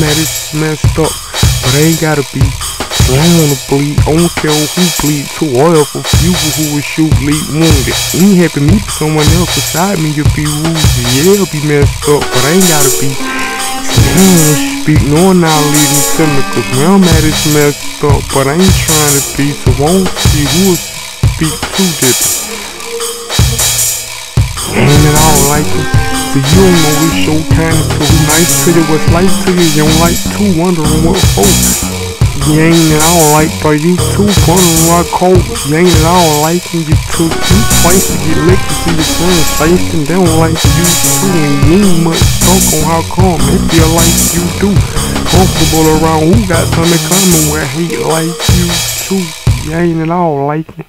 mad, it's messed up, but I ain't gotta be. I don't wanna bleed, I don't care who bleed to oil for people who would shoot lead wounded. Ain't happy me for someone else beside me to be wounded. Yeah, I'll be messed up, but I ain't gotta be. I don't speak, no one now leading chemicals. Man, I'm mad it's messed up, but I ain't trying to be, so I won't see who will speak to this. Ain't it all like it? So you don't know it's your kind of who nice to you, what's like to you, you don't like to, wondering what folks. You ain't all like, but you too wondering what cold. You ain't at all liking you too. You twice to get licked to see your son safe and they don't like you too. And you much talk on how come they feel like you do. Comfortable around who got something coming where hate like you too. You ain't at all like it.